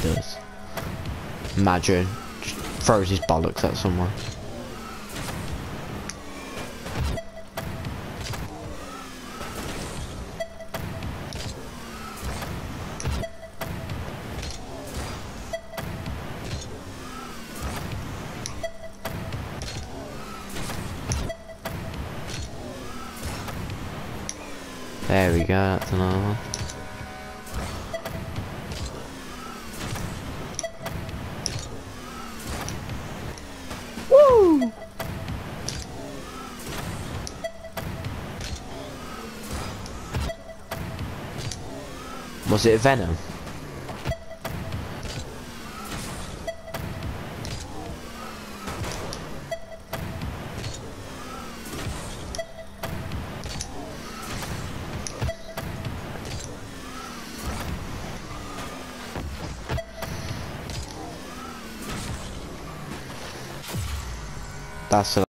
he does. Imagine. Just throws his bollocks at someone. There we go, that's another one. Was it Venom? That's a